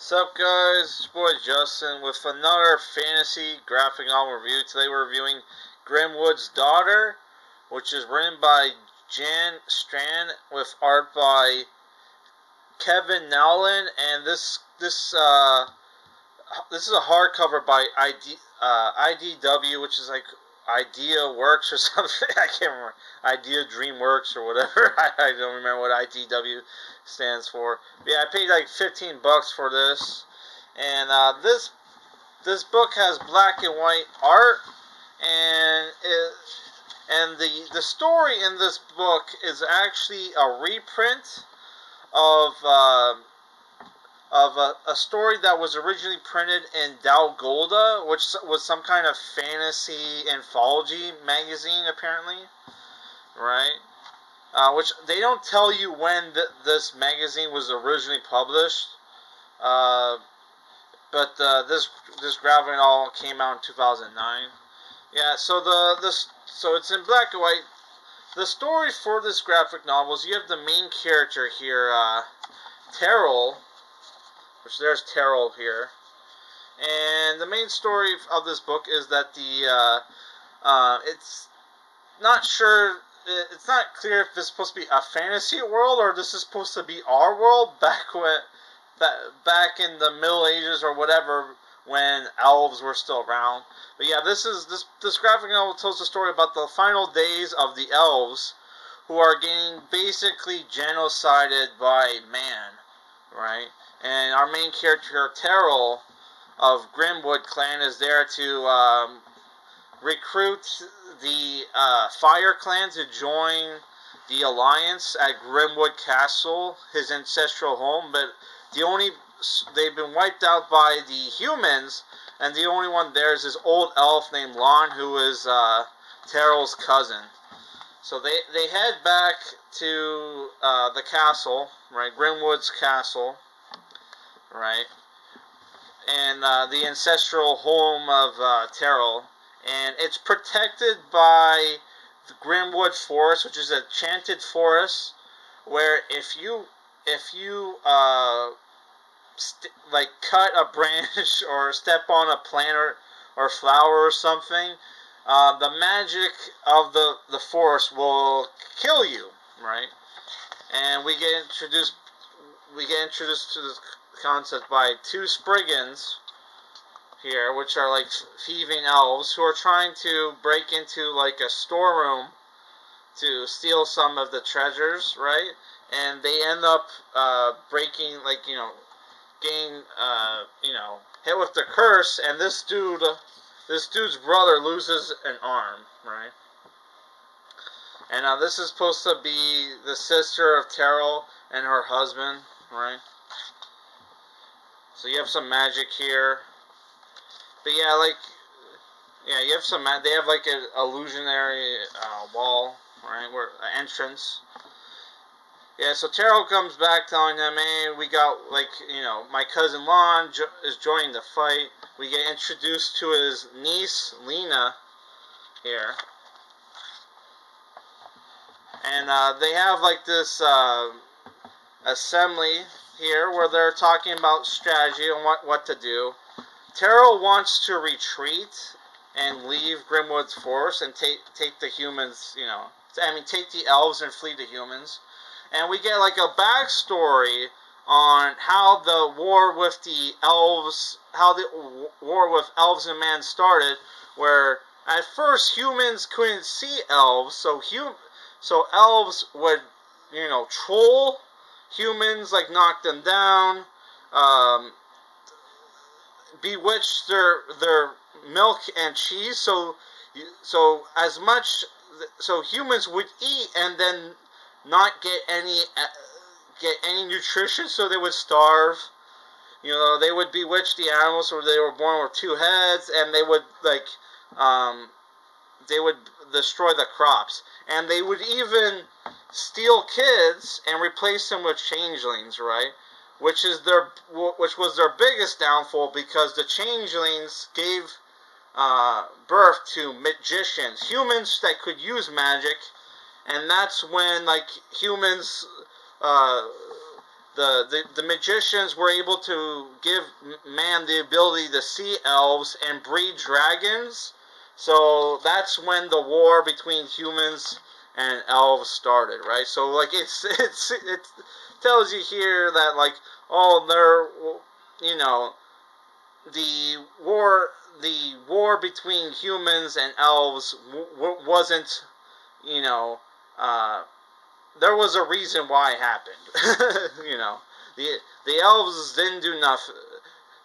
What's up, guys? It's boy Justin with another fantasy graphic novel review. Today we're reviewing Grimwood's Daughter, which is written by Jan Strnad with art by Kevin Nowlan, and this this uh, this is a hardcover by ID, uh, IDW, which is like Idea Works or something. I can't remember. Idea DreamWorks or whatever. I, I don't remember what IDW stands for. But yeah, I paid like 15 bucks for this. And uh, this this book has black and white art and it, and the the story in this book is actually a reprint of uh, of a, a, story that was originally printed in Dalgoda, which was some kind of fantasy anthology magazine, apparently, right? Uh, which they don't tell you when th- this magazine was originally published. Uh, but uh, this this graphic novel came out in 2009. Yeah, so the this so it's in black and white. The story for this graphic novel is you have the main character here, uh, Terrell, which there's Terrell here. And the main story of this book is that the uh, uh, it's not sure it's not clear if this is supposed to be a fantasy world or this is supposed to be our world back when back in the Middle Ages or whatever when elves were still around. But yeah, this is this this graphic novel tells the story about the final days of the elves who are getting basically genocided by man, right? And our main character Terrell of Grimwood clan is there to um, recruit the uh, Fire clan to join the alliance at Grimwood Castle, his ancestral home. But the only they've been wiped out by the humans, and the only one there is this old elf named Lon, who is uh, Terrell's cousin. So they they head back to uh, the castle, right, Grimwood's castle right? And uh, the ancestral home of uh, Terrell. And it's protected by the Grimwood Forest, which is a chanted forest, where if you if you uh, st- like cut a branch or step on a plant or, or flower or something, uh, the magic of the, the forest will kill you, right? And we get introduced we get introduced to this concept by two Spriggans here, which are like thieving elves who are trying to break into like a storeroom to steal some of the treasures, right? And they end up uh, breaking, like you know, getting uh, you know hit with the curse, and this dude, this dude's brother loses an arm, right? And uh, this is supposed to be the sister of Terrell and her husband, right? So you have some magic here. But yeah, like, yeah, you have some, they have like an illusionary uh, wall, right, where, uh, entrance. Yeah, so Terrell comes back telling them, hey, we got, like, you know, my cousin Lon jo is joining the fight. We get introduced to his niece, Lena, here. And uh, they have, like, this uh, assembly here where they're talking about strategy and what, what to do. Terrell wants to retreat and leave Grimwood's force and take take the humans, you know, I mean, take the elves and flee the humans. And we get like a backstory on how the war with the elves, how the war with elves and man started, where at first humans couldn't see elves, so hum, so elves would, you know, troll humans like knock them down, um, bewitch their their milk and cheese. So so as much so humans would eat and then not get any uh, get any nutrition, so they would starve. You know, they would bewitch the animals, so they were born with two heads, and they would like um, they would destroy the crops, and they would even steal kids and replace them with changelings, right? Which is their which was their biggest downfall because the changelings gave uh, birth to magicians, humans that could use magic, and that's when like humans, uh, the, the, the magicians were able to give man the ability to see elves and breed dragons. So that's when the war between humans and elves started, right? So like it's it's it tells you here that like oh they're you know the war the war between humans and elves wasn't you know uh, there was a reason why it happened. you know, the the elves didn't do nothing,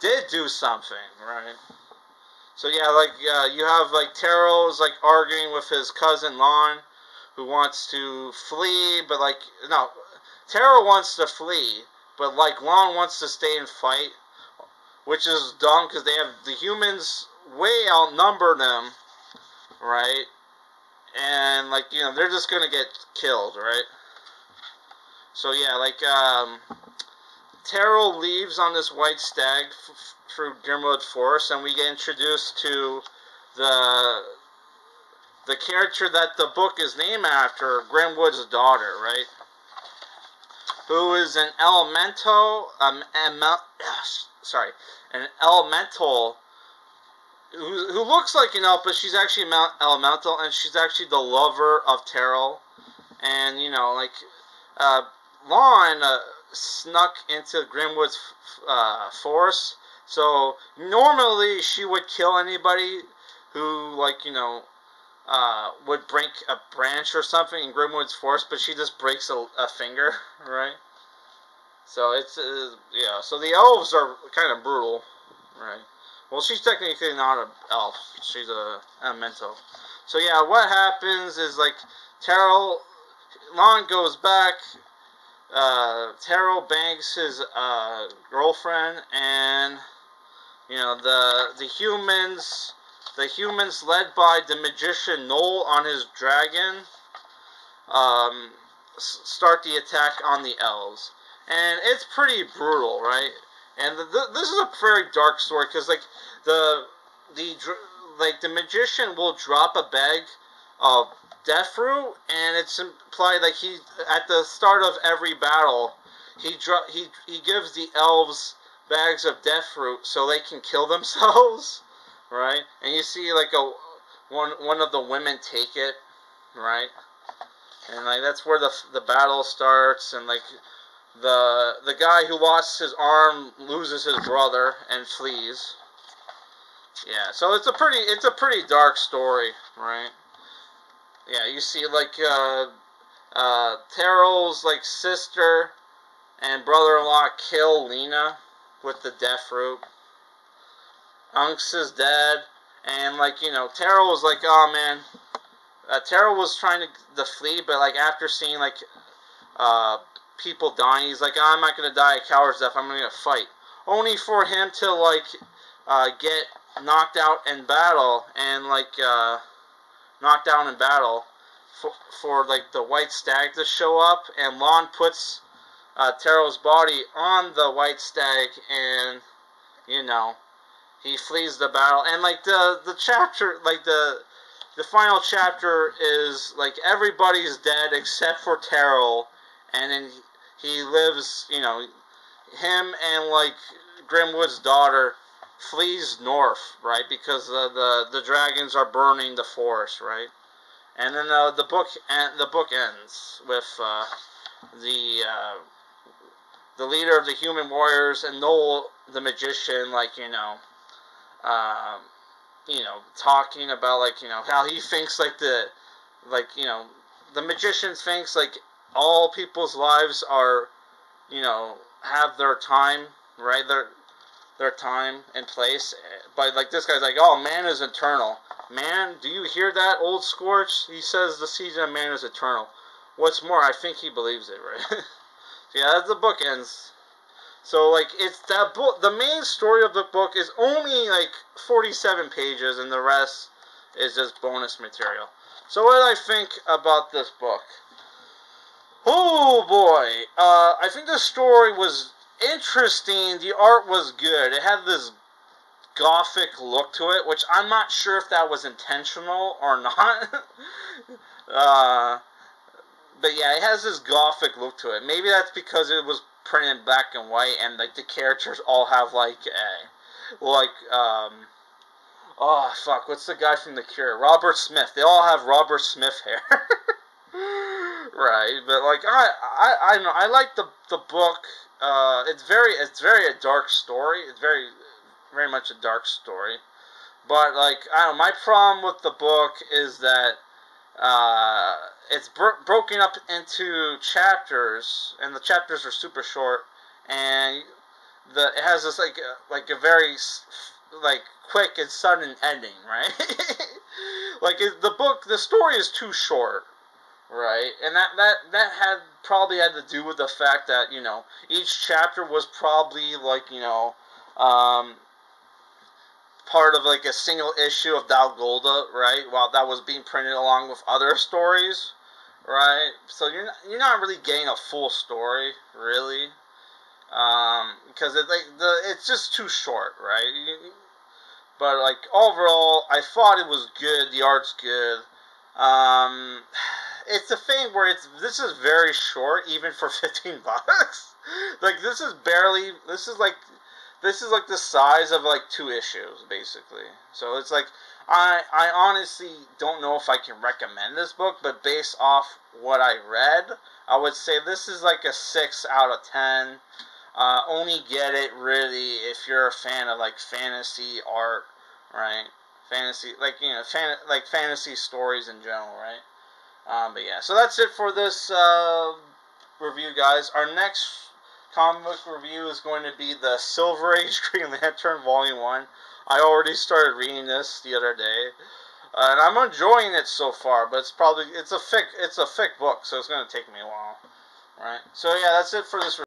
did do something, right? So yeah, like uh, you have like Terrell's like arguing with his cousin Lon, who wants to flee, but like no, Terrell wants to flee, but like Lon wants to stay and fight, which is dumb because they have the humans way outnumber them, right? and like you know they're just gonna get killed, right? So yeah, like um, Terrell leaves on this white stag through Grimwood Forest, and we get introduced to the the character that the book is named after, Grimwood's daughter, right? Who is an elemental, um, sorry, an elemental who, who looks like an elf, but she's actually elemental, and she's actually the lover of Terrell. And you know, like uh, Lon uh, snuck into Grimwood's uh, force, so normally she would kill anybody who, like you know, uh, would break a branch or something in Grimwood's force, but she just breaks a, a finger, right? So it's uh, yeah. So the elves are kind of brutal, right? Well, she's technically not an elf. She's a elemental. So yeah, what happens is like Terrell, Lon goes back. Uh, Terrell banks his uh, girlfriend, and you know the the humans, the humans led by the magician Noel on his dragon, um, start the attack on the elves, and it's pretty brutal, right? And the, the, this is a very dark story because like the the like the magician will drop a bag of death fruit, and it's implied like he at the start of every battle he dro- he he gives the elves bags of death fruit so they can kill themselves, right? And you see like a one one of the women take it, right? And like that's where the the battle starts, and like the the guy who lost his arm loses his brother and flees. Yeah, so it's a pretty it's a pretty dark story, right? Yeah, you see like uh, uh, Terrell's like sister and brother-in-law kill Lena with the death fruit. Unks is dead, and like you know, Terrell was like, oh man, uh, Terrell was trying to, flee, but like after seeing like uh, people dying. He's like, I'm not gonna die a coward's death. I'm gonna fight. Only for him to like uh, get knocked out in battle and like uh, knocked down in battle for, for like the white stag to show up, and Lon puts uh, Terrell's body on the white stag, and you know he flees the battle. And like the the chapter, like the the final chapter is like everybody's dead except for Terrell, and then he lives, you know, him and like Grimwood's daughter flees north, right? Because uh, the the dragons are burning the forest, right? And then uh, the book and the book ends with uh, the uh, the leader of the human warriors and Noel the magician, like you know, um, you know, talking about like you know how he thinks like the like you know the magician thinks like all people's lives are, you know, have their time, right? Their their time and place. But like this guy's like, oh, man is eternal. Man, do you hear that, old Scorch? He says the season of man is eternal. What's more, I think he believes it, right? yeah, that's the book ends. So like it's that book. The main story of the book is only like forty-seven pages, and the rest is just bonus material. So what I think about this book? Oh boy, uh, I think the story was interesting. The art was good. It had this gothic look to it, which I'm not sure if that was intentional or not. uh, but yeah, it has this gothic look to it. Maybe that's because it was printed in black and white, and like the characters all have like a like um oh fuck what's the guy from the Cure Robert Smith. They all have Robert Smith hair. right, but like I I I know I like the the book. Uh, it's very it's very a dark story. It's very very much a dark story. But like I don't know, my problem with the book is that uh, it's bro- broken up into chapters, and the chapters are super short, and the it has this like like a very like quick and sudden ending, right? like the book, the story is too short, right? And that that that had probably had to do with the fact that you know each chapter was probably like you know um, part of like a single issue of Dalgoda, right? While that was being printed along with other stories, right? So you're not, you're not really getting a full story, really, um, because it like the it's just too short, right? You, but like overall, I thought it was good. The art's good. Um, it's a thing where it's this is very short, even for fifteen bucks. like this is barely. This is like this is like the size of like two issues basically. So it's like I I honestly don't know if I can recommend this book, but based off what I read, I would say this is like a six out of ten. Uh, only get it really if you're a fan of like fantasy art, right? Fantasy, like you know, fan, like fantasy stories in general, right? Um, but yeah, so that's it for this uh, review, guys. Our next comic book review is going to be the Silver Age Green Lantern Volume 1. I already started reading this the other day. Uh, and I'm enjoying it so far, but it's probably it's a thick it's a thick book, so it's gonna take me a while. Right. So yeah, that's it for this